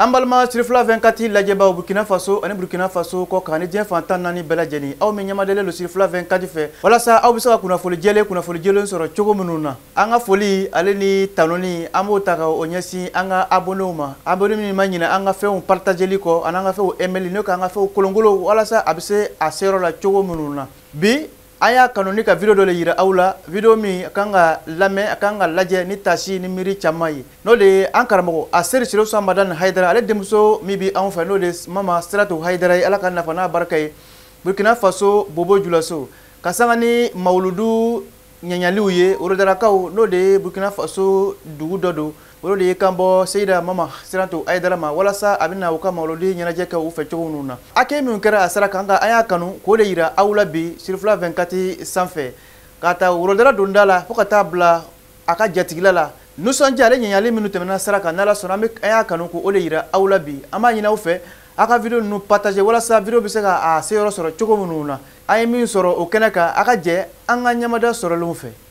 an balima sirifila 24 lajɛbaaw burkina faso ani burkina faso kɔ kan ni diɲɛ fan tan naani bɛɛ lajɛlen aw min ɲɛmadɛlen don sirifila 24 fɛ walasa aw bɛ se ka kunnafoli jɛlen kunnafoli jɛlen sɔrɔ cogo minnu na an ka foli ale ni tanuni an b'o ta ka o ɲɛsin an ka abonnew ma abonne min ma ɲinɛ an ka fɛnw partageli kɔ an'an ka fɛnw emeli n'o k'an ka fɛnw kolonkolo walasa a bɛ se a seyɔrɔ la cogo minnu na bi a y'a kanu ni ka video dɔ le yira aw la video min a kan ka lamɛn a kan ka lajɛ ni tasi ni miiri caman ye n'o de ye an karamɔgɔ a seri sirosu amadan hayidara ale denmuso min bi anw fɛ n'o de mama siratu hayidara ye ala ka nafa n'a barika ye burkina faso bobo julaso ka sanga ni mawuludu ɲaɲaliw ye orodarakaw n'o de ye burkina faso dugu dɔ don olu de ye kan bɔ seyida mama siranto ayidara ma walasa a bɛna u ka mawuludi ɲɛnajɛ kɛ u fɛ cogo minnu na a kɛ minnu kɛra a sira kan nka an y'a kanu k'o de yira aw la bi sirifila 24 sanfɛ k'a ta worodara donda la fo ka taa bila a ka jatigila la nisɔndiya ale ɲɛɲali minnu tɛmɛna sira kan n'ala sɔnna an y'a kanu ko o de yira aw la bi an b'a ɲini aw fɛ aw ka video ninnu partage walasa video bɛ se ka a seyɔrɔ sɔrɔ cogo minnu na a ye min sɔrɔ o kɛnɛ kan a ka jɛ an ka ɲɛmada sɔrɔlenw fɛ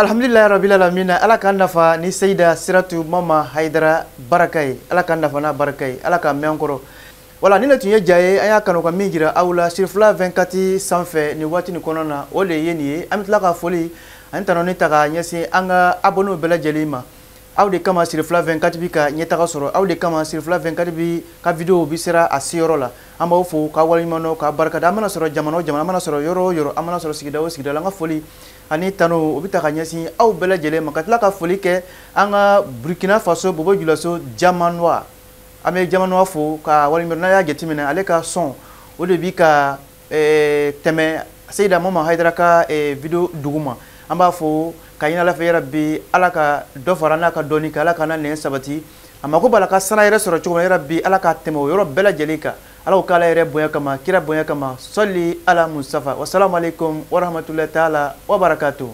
alhamdulilayi rabil alamina ala k'an nafa ni seyida siratu mama hayidara baraka ye ala k'an nafa n'a baraka ye ala k'an mɛn kɔrɔ wala ni ne tun ye ja ye an y'a kanu ka min jira aw la sirifila 24 sanfɛ nin waati nin kɔnɔ na o de ye nin ye an bɛ tila ka foli ani tanɔni ta ka ɲɛsin an ka abɔnew bɛɛ lajɛlen ma aw de kama sirifila 24 bi ka ɲɛtaga sɔrɔ aw de kama sirifila 24 bi ka videow bi sera a seyɔrɔ la an b'aw fo k'aw waleɲumandɔn k'aw barikada an mana sɔrɔ jamana o jamana an mana sɔrɔ yɔrɔ o yɔrɔ an mana sɔrɔ sigida o sigida la an ka foli ani tano o bɛ ta ka ɲɛsin aw bɛɛ lajɛlen ma ka tila ka foli kɛ an ka burkina faso bobo julaso jamanwa an bɛ jamanwa fo ka walima n'a y'a jateminɛ ale ka sɔn o de bi ka eh, tɛmɛ seyida mama hayidara ka eh, video dugu ma an b'a fo ka ɲini ala fɛ yɛrɛ bi ala ka dɔ fara n'a ka dɔɔni kɛ ala ka na nɛn sabati a mako b'a la ka sara yɛrɛ sɔrɔ cogo min na yɛrɛ bi ala ka tɛmɛ o yɔrɔ bɛɛ lajɛlen kan ala ko k'ala yɛrɛ bonya kama kira bonya kama sɔli ala musafa wasalamalekum warahamatulahi taala wabarakatu